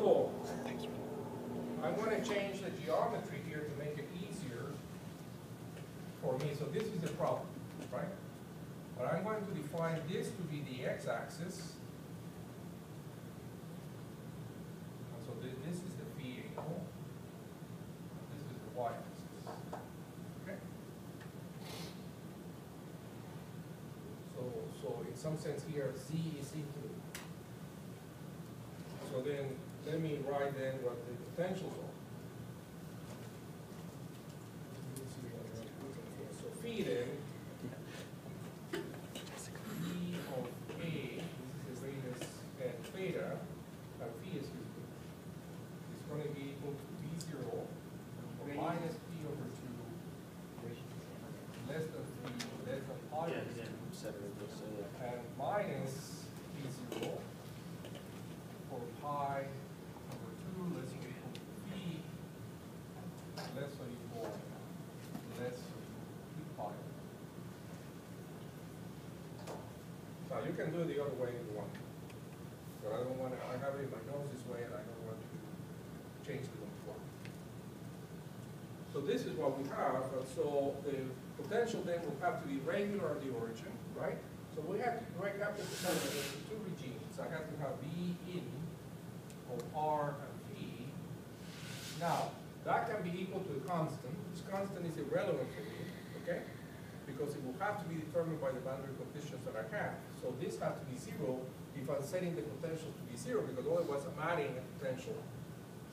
So, I'm gonna change the geometry here to make it easier for me, so this is the problem, right? But I'm going to define this to be the x-axis. So thi- this is the phi angle. This is the y-axis. Okay? So, so in some sense here, z is equal. Then, let me write then what the potentials are. Let me see what I'm putting here. So phi then, E of A, this is the radius at theta, and phi is, is gonna be equal to V zero minus P over two, less than three, less than pi over two, and minus P zero for pi over two, less than or equal to P, less than or equal, less than P pi. Now, you can do it the other way if you want. But I don't want to, I have it in my nose this way and I don't want to change the fly. So this is what we have, so the potential then will have to be regular at the origin, right? So we have to break up the potential into two regimes. I have to have V in of R and P. Now, that can be equal to a constant. This constant is irrelevant for me, okay? Because it will have to be determined by the boundary conditions that I have. So this has to be zero if I'm setting the potential to be zero, because otherwise I'm adding a potential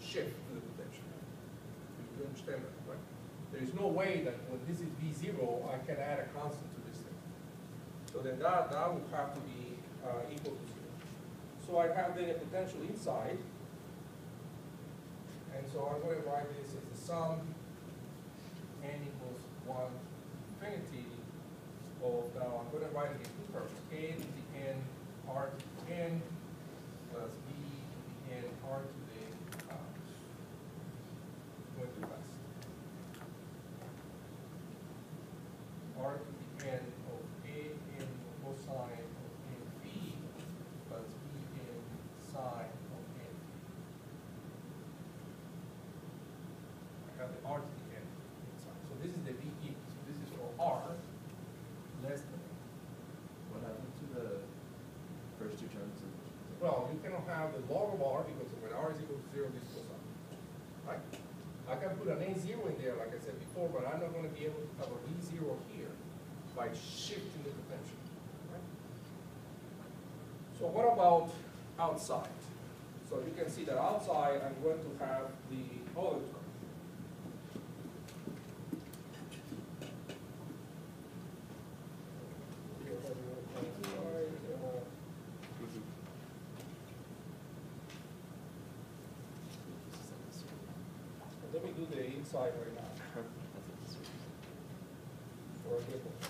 shift to the potential. You understand that, right? There is no way that when this is V zero, I can add a constant to this thing. So then that, that would have to be uh, equal to zero. So I have then a potential inside. And so I'm going to write this as the sum n equals one infinity now I'm going to write it in two a to the n, the n, plus b the n, r to the, uh, going too fast. r to the n of a n cosine of n phi plus b n sine of n phi. I have the r to the n inside. So this is the v e, so this is for r less than. What happened to the first two terms? of- Well, you cannot have the log of r because when r is equal to zero, this goes up, right? I can put an a zero in there, like I said before, but I'm not gonna be able to have a b zero here by shifting the potential, right? So what about outside? So you can see that outside, I'm going to have the other term. Let me do the inside right now for a different.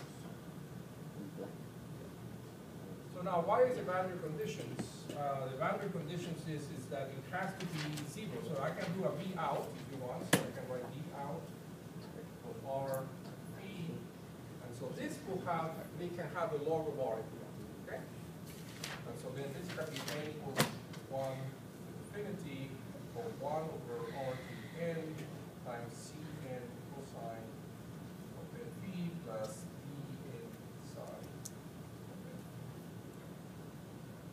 So now, why is the boundary conditions? Uh, the boundary conditions is, is that it has to be zero, so I can do a V out if you want, so I can write V out of R V. And so this will have, we can have the log of R if you want, okay? And so then this can be n equals one to infinity of one over R to the n times C n cosine of n phi plus E n sine of n phi.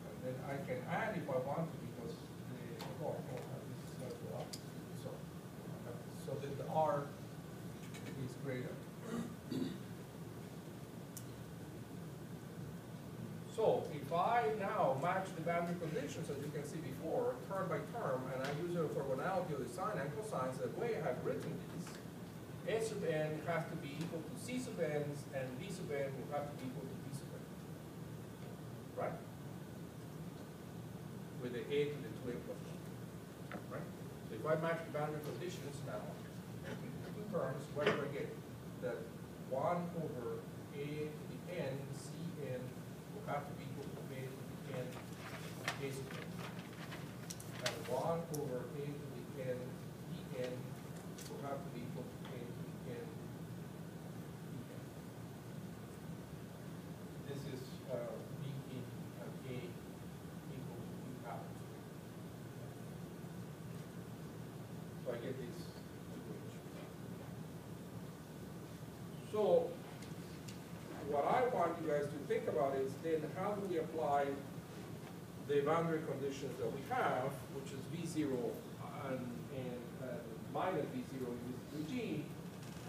And then I can add if I want to, because the, oh, no, this is not so, so that the R is greater. So if I now match the boundary conditions, as you can see before, term by term, and I use it orthogonality of the sine and cosines, the way I have written these, A sub n has to be equal to C sub n, and B sub n will have to be equal to B sub n. Right? With the A to the two A plus one. Right? So if I match the boundary conditions now, the two terms, what do I get? That one over A to the n, C n, will have to be equal to A to the n, A. And one over A to the n, will have to A to the n, E n. This is, uh, B in and A equal to B out. So, what I want you guys to think about is then how do we apply the boundary conditions that we have, which is V zero and, and uh, minus V zero is three G,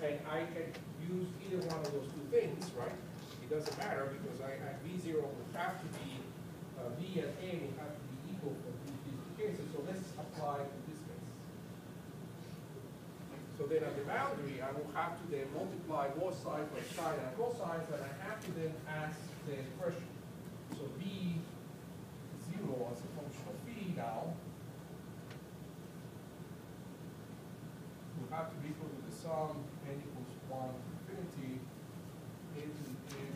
and I can use either one of those two things, right? It doesn't matter, because I, I, V zero will have to be, uh, V and A will have to be equal for these cases, so let's apply. So then at the boundary, I will have to then multiply both sides by sine and cosine, and I have to then ask the question. So V zero as a function of phi now will have to be equal to the sum n equals one to infinity, a to the n,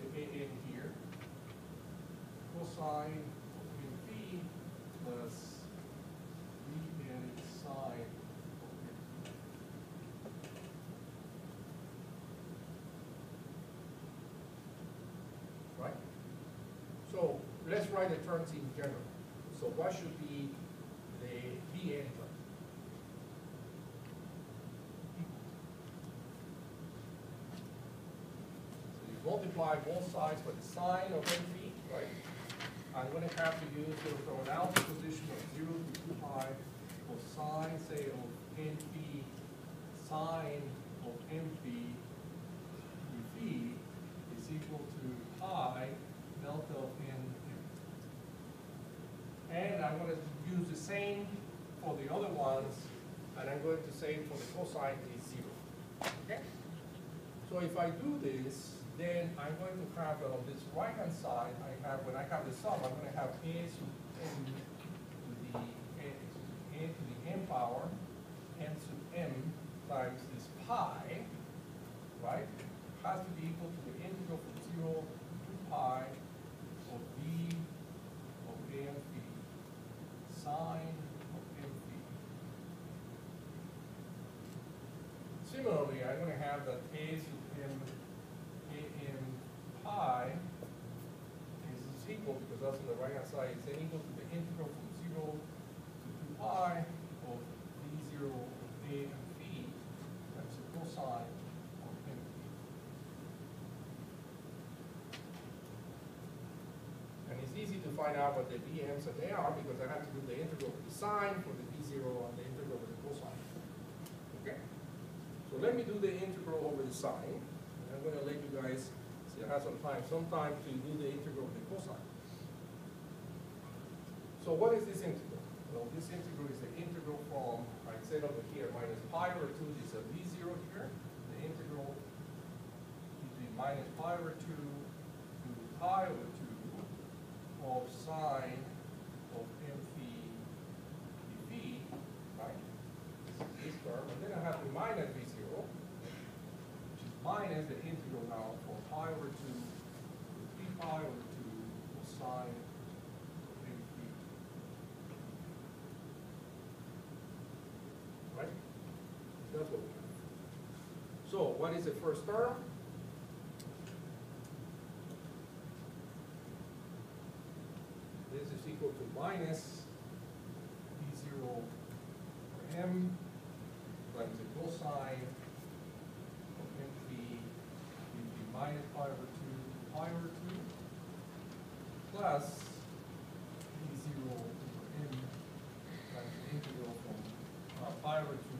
the a n here, cosine of n phi plus v n sine of n phi. Right? So let's write the terms in general. So what should be the Vn term? So you multiply both sides by the sine of n phi, right? I'm gonna have to use the alpha position of zero to two pi for sine, say, of n phi, sine of n phi phi is equal to pi delta of n m. I'm gonna use the same for the other ones, and I'm going to say for the cosine is zero, okay? So if I do this, then I'm going to have uh, on this right-hand side, I have, when I have the sum, I'm gonna have a sub n to the, a, a to the n power, n sub m times this pi, right? Has to be equal to the integral from zero to two pi of v of a n phi sine of n phi. Similarly, I'm gonna have that a sub m, a n pi is is equal, because that's on the right hand side, then equal to the integral from zero to two pi of v zero of a n phi times the cosine of phi. And it's easy to find out what the VMs and they are because I have to do the integral of the sine for the V zero and the integral of the cosine. Okay? So let me do the integral over the sine. And I'm gonna let you guys, see, I have some time, some time to do the integral of the cosine. So what is this integral? Well, this integral is the integral from, I said over here, minus pi over two, this is a V zero here. The integral between minus pi over two to pi over two of sine of m phi d phi, right? This is this term, and then I have the minus v zero, which is minus the integral now for pi over two to three pi over two of sine So What is the first term? This is equal to minus b0 for m times the cosine of mp would minus pi over 2 pi over 2 plus b0 over m times the integral from uh, pi over 2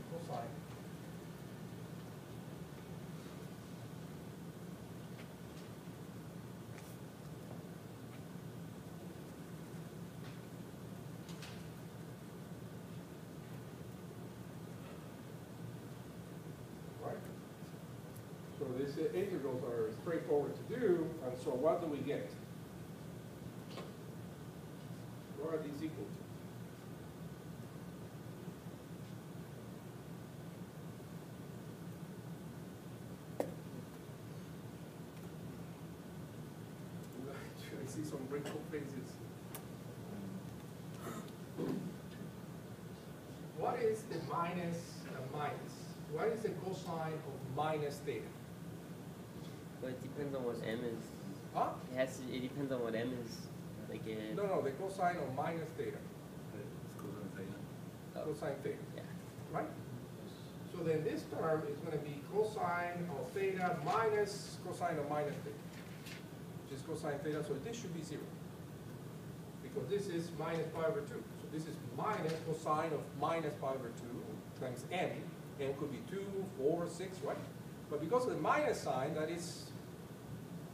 these integrals are straightforward to do, and so what do we get? What are these equal to? I see some wrinkled faces. What is the minus, minus? What is the cosine of minus theta? But it depends on what m is. Huh? It has to, it depends on what m is. Like uh, No, no, the cosine of minus theta, oh, cosine theta, Cosine theta. yeah. right? So So then this term is gonna be cosine of theta minus cosine of minus theta, which is cosine theta, so this should be zero. Because this is minus pi over two, so this is minus cosine of minus pi over two times m. m could be two, four, six, right? But because of the minus sign, that is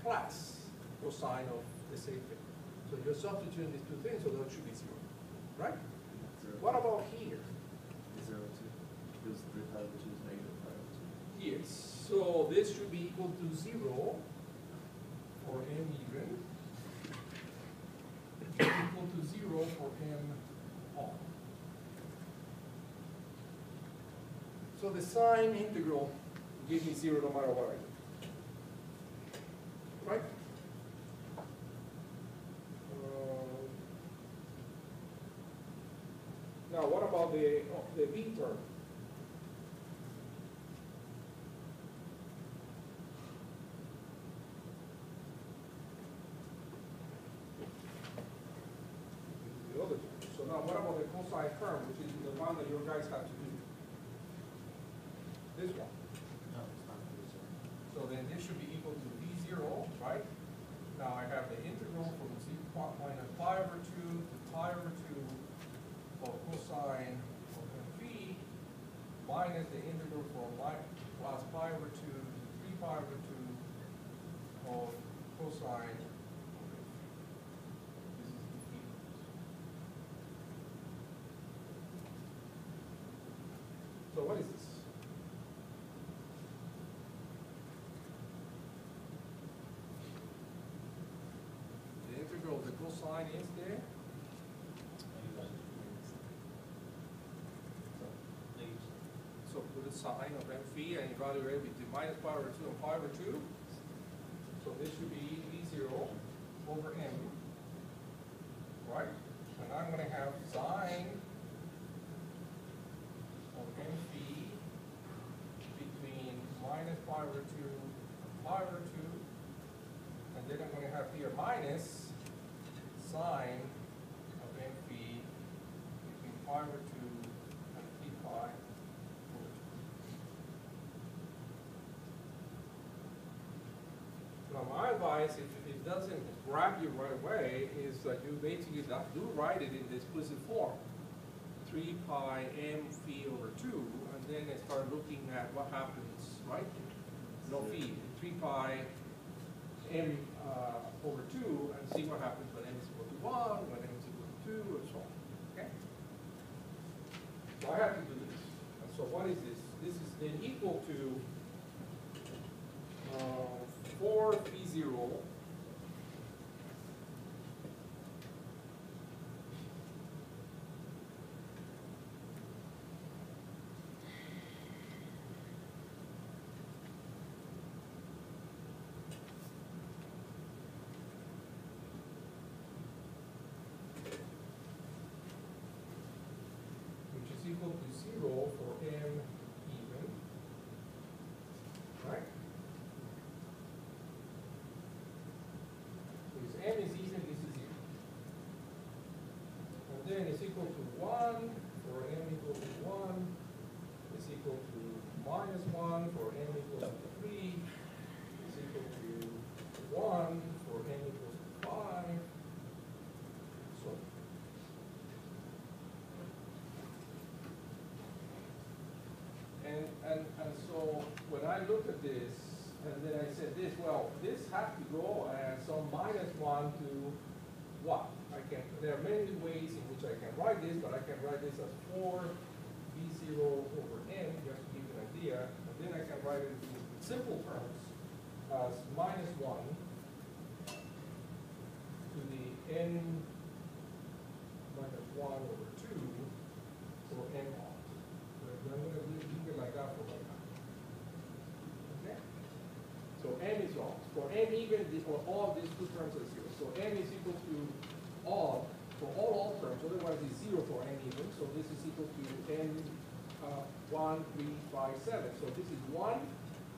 plus cosine of the same thing. So you're substituting these two things, so that should be zero, right? Zero. What about here? Zero two, because three pi over two is negative pi over two. Yes, so this should be equal to zero for m even. Equal to zero for m odd. So the sine integral gives me zero no matter what I do. Right? Um, Now, what about the, oh, the b term? the other two. So now what about the cosine term, which is the one that you guys have to do? This one. No, it's not zero. So then this should be equal to V zero, right? Now I have the integral from z pi minus pi over two to pi over two of cosine of v minus the integral from mi plus pi over two to three pi over two of cosine of v. This is the equals. So what is this? The integral cosine is there? So put a sine of m phi and evaluate between minus pi over two and pi over two. So this should be v zero over m. Right? And I'm gonna have sine of m phi between minus pi over two and pi over two. And then I'm gonna have here minus sine of m phi between pi over two and p pi over two. Now, my advice, if it doesn't grab you right away, is that you basically do write it in the explicit form. Three pi m phi over two, and then I start looking at what happens, right? No phi, three pi m uh, over two, and see what happens one, when n is equal to two, and so on. Okay? So I have to do this. And so what is this? This is then equal to uh, 4 p0 1 for m equals 1 is equal to minus 1 for m equals 3 is equal to 1 for m equals 5. So and, and, and so when I look at this, and then I said this, well, this has to go as some minus 1 to what? I can, there are many ways in which I can write this, but I can write this as four v zero over n, just to give you an idea. And then I can write it in simple terms as minus one to the n 1, 3, 5, 7. So this is 1,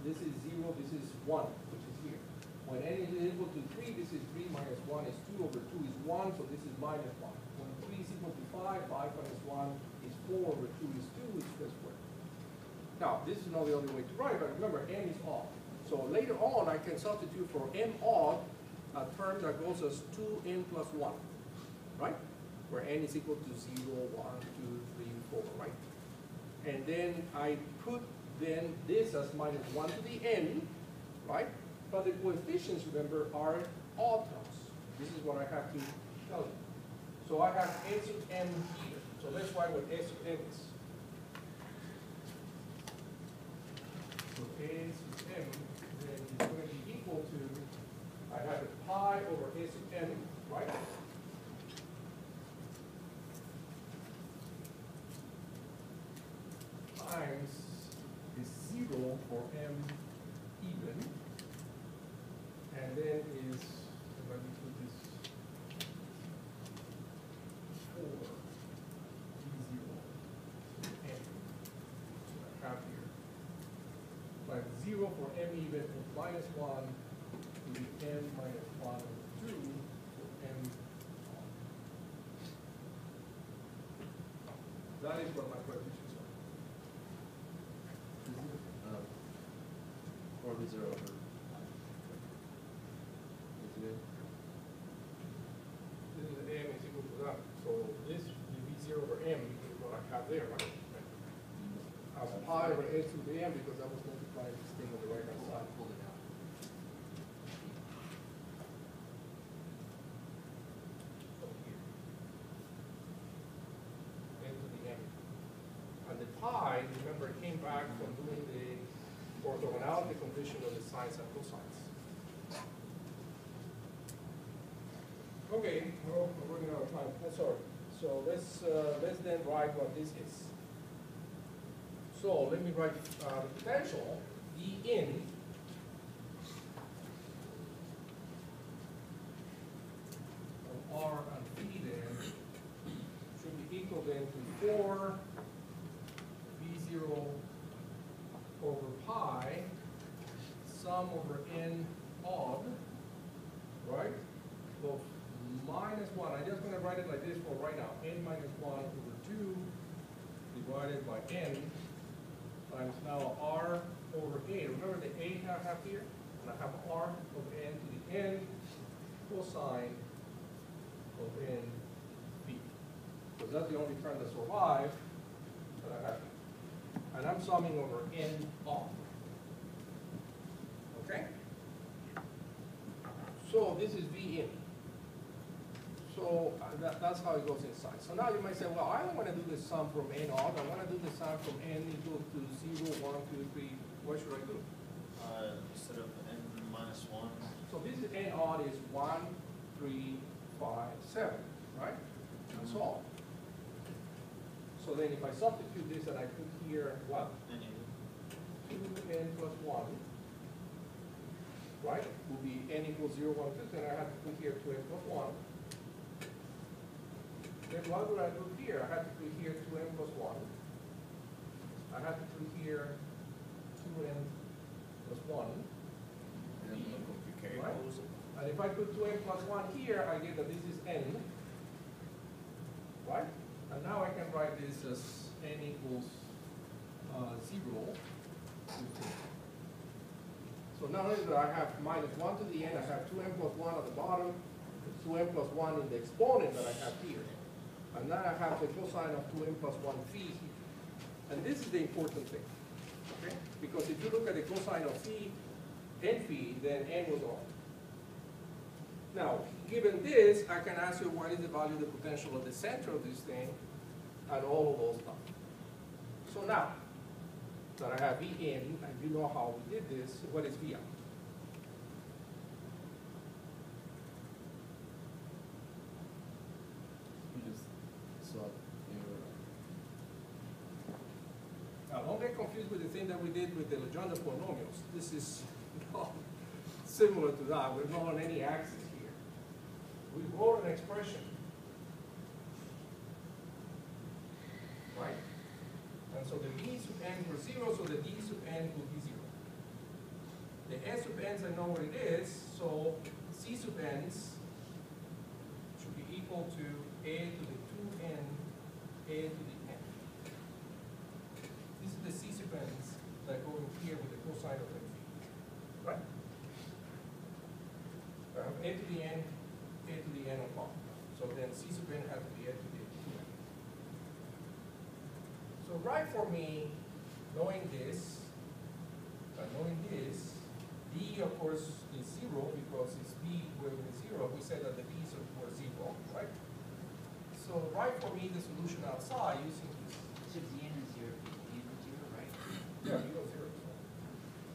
this is 0, this is 1, which is here. When n is equal to 3, this is 3 minus 1 is 2 over 2 is 1, so this is minus 1. When 3 is equal to 5, 5 minus 1 is 4 over 2 is 2, is this way. Now, this is not the only way to write, but remember, n is odd. So later on, I can substitute for m odd a term that goes as 2n plus 1, right? Where n is equal to 0, 1, 2, 3, 4, right? And then I put then this as minus one to the n, right? But the coefficients, remember, are all terms. This is what I have to tell you. So I have a sub n here. So let's write what a sub n is. So a sub n then is going to be equal to, I have a pi over a sub n, right? Times is zero for m even. And then is, let me put this four, d zero, n, I have here. Like zero for m even is minus one to the n minus one over two for m odd. That is what my coefficients are. Um, V zero over. This is m is equal to that, so this will be zero over m is what I have there, right? As pi over a to the m, because I was multiplying this thing on the right hand side. Pull it out. Here. n to the m. And the pi, remember, came back from doing the orthogonality condition of the sines and cosines. Okay, we're running out of time, Uh, sorry. So let's, uh, let's then write what this is. So let me write, uh, the potential, E in of R and P then should be equal then to four V zero over pi, sum over n odd, right? Of minus one, I'm just gonna write it like this for right now, n minus one over two divided by n times now r over a. Remember the a I have here? And I have r of n to the n cosine of n b. Because that's the only term that survived that I. And I'm summing over n off. Okay? So this is V in. So uh, that, that's how it goes inside. So now you might say, well, I don't want to do the sum from n off. I want to do the sum from n equal to zero, one, two, three. What should I do? Uh, instead of n minus one, So this is n odd is one, three, five, seven, right? That's on. So then if I substitute this and I put here, what? two n plus one, right, will be n equals zero, one, two, then I have to put here two n plus one. Then what would I do here? I have to put here two n plus one. I have to put here two n plus one. Right? And if I put two n plus one here, I get that this is n. Right? And now I can write this as n equals, uh, zero. So not only do I have minus one to the n, I have two n plus one at the bottom, two n plus one in the exponent that I have here. And then I have the cosine of two n plus one phi. And this is the important thing, okay? Because if you look at the cosine of phi, n phi, then n was off. Now, given this, I can ask you what is the value of the potential at the center of this thing at all of those times. So now, that I have V in, and you know how we did this, what is V out? You just swap your, Now, don't get confused with the thing that we did with the Legendre polynomials. This is not similar to that. We're not on any axis. We wrote an expression. Right? And so the v sub n were zero, so the d sub n will be zero. The s sub n's, I know what it is, so c sub n's should be equal to a to the two n, a to the n. This is the C sub n's cosine of n right? I have a to the n, a to the n on top, so then c sub n has to be a to the two n. So write for me, knowing this, uh, knowing this, d of course is zero because it's b equal to zero, we said that the b's are were zero, right? So write for me the solution outside using this, So the n is zero, the n is zero, right? yeah, you go zero, so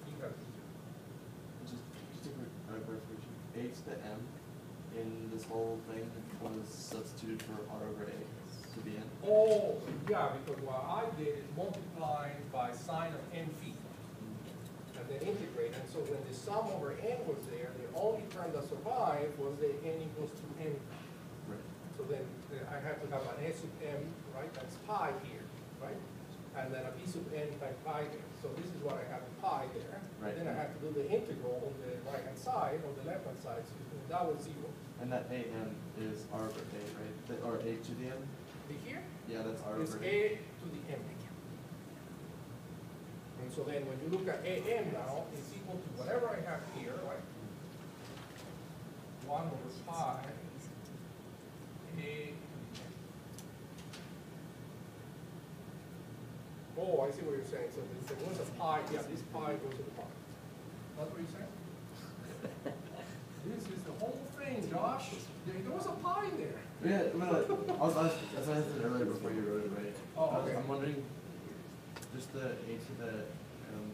you got zero. Just, just a quick, clarification, a to the m in this whole thing was substituted for r over a to the n. Oh, yeah, because what I did is multiplying by sine of n phi, and then integrate, and so when the sum over n was there, the only term that survived was the n equals to n. Right. So then, then I have to have an s sub m, right, that's pi here, right? And then a b sub n times pi there, so this is what I have pi there. Right. And Then I have to do the integral on the right-hand side, on the left-hand side, excuse me, that was zero. And that a n is r over a, right? The- Or a to the m? Yeah, that's r over a to the m. And so then when you look at a m now, it's equal to whatever I have here, right? One over pi, a to the m. Oh, I see what you're saying, so this, there was a pi, yeah, this pi goes to the pi. That's what you're saying? This is the whole thing, Josh, there there was a pi there. Yeah, well, like, I was, I was, that's I said earlier before you wrote it, right? Oh, I was- okay. I'm wondering, just the a to the, um,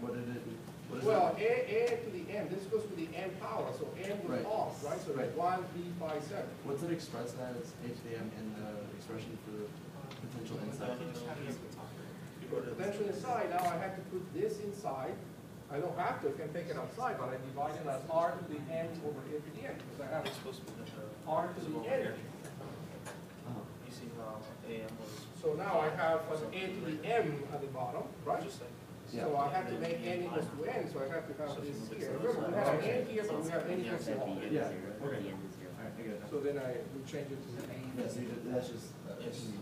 what did it, what is it? Well, a, a to the m, this goes to the m power, so m was Right. off, right? So Right. it's one, three, five, seven. What's it expressed as, a to the m in the expression for the potential inside? Potential inside, now I have to put this inside. I don't have to, I can take it outside, but I divide it as r to the n over n to the n, because I have It's supposed to be the. r to the over n. Uh-huh. You see how AM was. So now I have an a to the m at the bottom, right? Just like. So I have to make n equals to n, so I have to have this here. Remember, we have an n here, but we have n equals to one. Yeah, The okay. end is zero. Alright, I get it. So then I, we change it to So the a Yeah, so you did, that's just, that's Yes. just.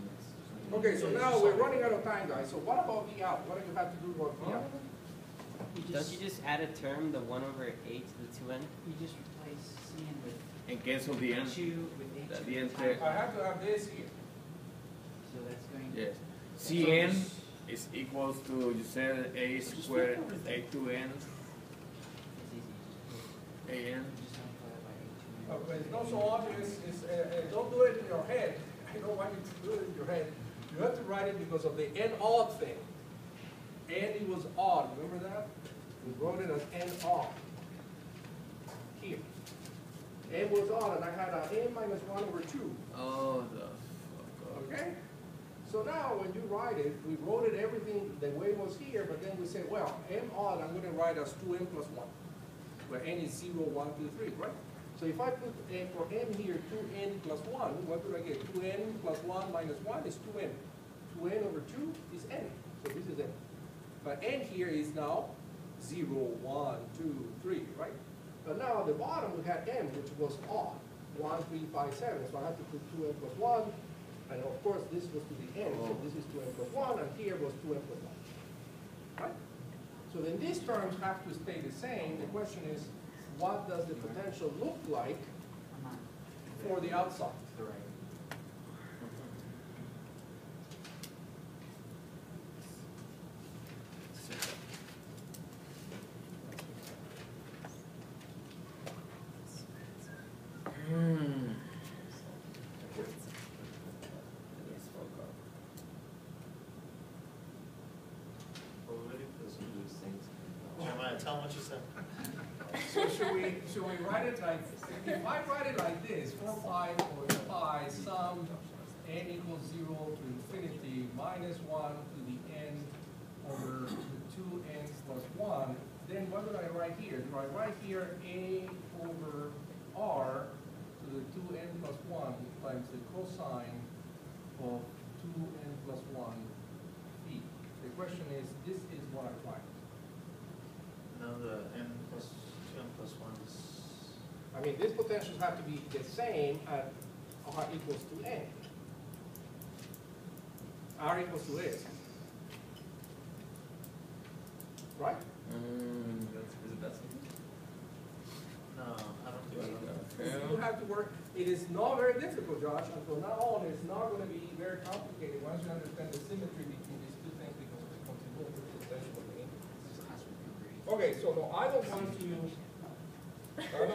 Okay, so now we're running out of time, guys. So what about V out? What do you have to do about V out? You Don't just, you just add a term, the one over eight to the two n? you just replace C n with En caso the end, two with H. the at the end. I have to have this here. So that's going to. yes. Cn is equals to, you said a squared, a to n, It's easy, a n. you just multiply it by H. Uh, but it's not so obvious, it's, uh, uh, don't do it in your head. I don't want you to do it in your head. You have to write it because of the n odd thing. N it was odd, remember that? We wrote it as n odd. Here. N was odd, and I had a n minus one over two. Oh, the fuck. Okay? So now, when you write it, we wrote it everything the way it was here, but then we say, well, m odd, I'm gonna write as two n plus one, where n is zero, one, two, three, right? So if I put a, for m here, two n plus one, what do I get? Two n plus one minus one is two n. Two n over two is n, so this is n. But n here is now zero, one, two, three, right? But now at the bottom, we had m, which was odd, one, three, five, seven, so I have to put two n plus one, and of course, this was to the n, so oh. this is two n plus one, and here was two n plus one. Right? So then these terms have to stay the same. The question is, what does the potential look like for the outside? Them what you said. So should we, should we write it like, if I write it like this, four pi or pi sum n equals zero to infinity minus one to the n over the two n plus one, then what do I write here? Do I write here a over r to the two n plus one times the cosine of two n plus one phi? The question is, this is what I write. No, the n plus, two n plus one is. I mean, these potentials have to be the same at r equals to n. r equals to s. right? Mm, Is it that simple? No, I don't think so. okay. You have to work, it is not very difficult, Josh, and from now on, it's not gonna be very complicated once you understand the symmetry between these two things because of the continuity potential of the input. Okay, so no, I don't want to,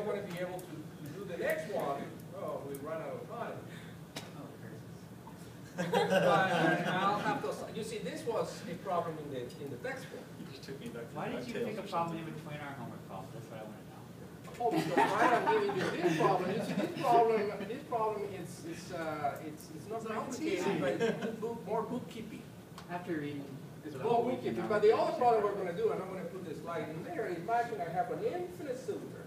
I don't wanna be able to, to do the next one, oh, we run out of time. Oh. But I'll have to, you see, this was a problem in the, in the textbook. You just took me back to Why did you pick a problem in something. between our homework problems? That's what I wanna know. Oh, because why I'm giving you this problem, you see, this problem, this problem is, is, uh, it's, it's not complicated, but it's book- more bookkeeping. After reading. It's more bookkeeping, but the other problem we're gonna do, and I'm gonna put this slide in there, imagine I have an infinite cylinder.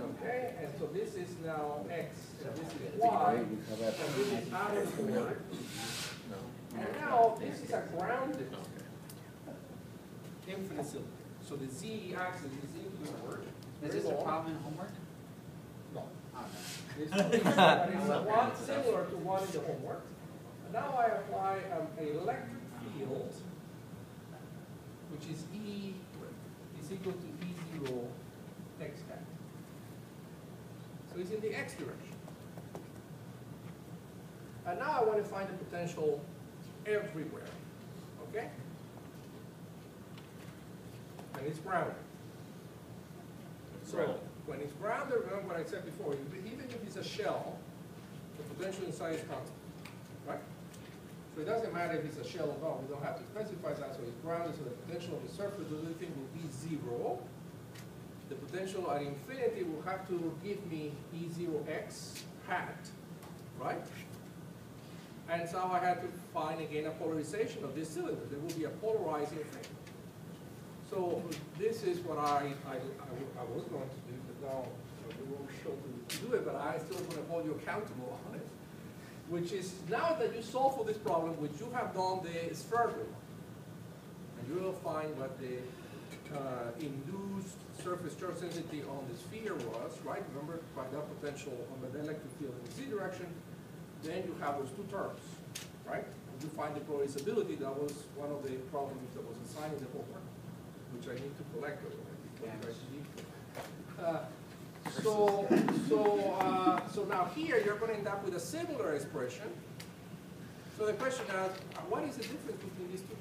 Okay, and so this is now X, and this is Y, and this is out of the board. And now, this is a grounded infinite cylinder. So the Z axis is inward. Is this a problem in homework? No. Oh, no. This is it's one similar to one in the homework. And Now I apply um, an electric field, which is E is equal to E zero x hat. So it's in the x direction. And now I want to find the potential everywhere, okay? And it's grounded. So, when it's grounded, remember what I said before, even if it's a shell, the potential inside is constant, right? So it doesn't matter if it's a shell or not, we don't have to specify that, so it's grounded, so the potential of the surface of the thing will be zero. The potential at infinity will have to give me E zero x hat, right? And so I had to find again a polarization of this cylinder, there will be a polarizing thing. So this is what I I was going to do, but now we won't show to to do it, but I still want to hold you accountable on it. Which is, now that you solve for this problem, which you have done the sphere rule, and you will find what the uh, induced surface charge density on the sphere was, right? Remember, by that potential on the electric field in the z direction, then you have those two terms, right? And you find the polarizability, that was one of the problems that was assigned in the homework, which I need to collect to. Uh, So, so, uh, so now here, you're gonna end up with a similar expression. So the question is, what is the difference between these two?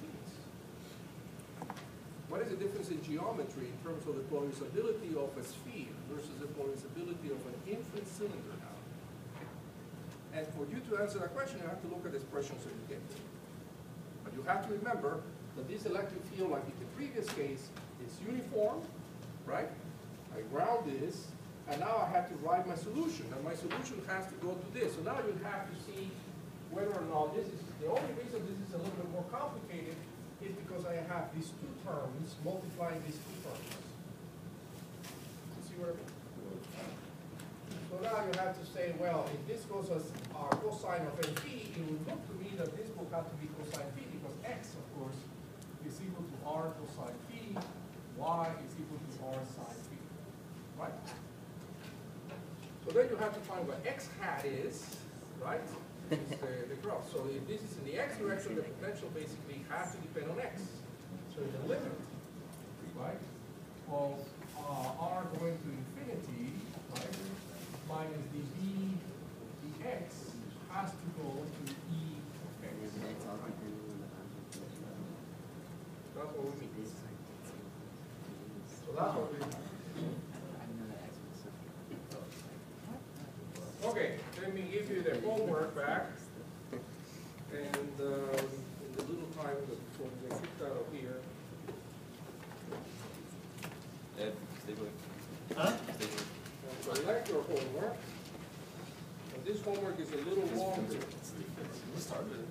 What is the difference in geometry in terms of the polarizability of a sphere versus the polarizability of an infinite cylinder now? And for you to answer that question, you have to look at the expressions that you get. But you have to remember that this electric field, like in the previous case, is uniform, right? I ground this, and now I have to write my solution, and my solution has to go to this. So now you have to see whether or not this is, the only reason this is a little bit more complicated is because I have these two terms multiplying these two terms. You see? So now you have to say, well, if this goes as our cosine of np, it would look to me that this will have to be cosine p because x, of course, is equal to r cosine p, y is equal to r sine p, right? So then you have to find what x hat is, right? Is the, the graph. So if this is in the x direction, the potential basically has to depend on x. So the limit, right, of uh, r going to infinity, right, minus dv dx has to go to e of x. That's what we mean. So that's what we I didn't know that X was so. Okay, let me give you the back. And, um, in the little time that, before we get kicked out of here, Ed, stay with. Huh? Stay with. and select your homework. And this homework is a little longer. We started.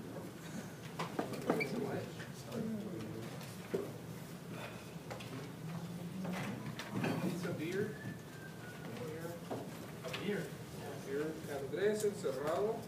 It's a beer. Here. Here. Here, Andrés encerrado. I have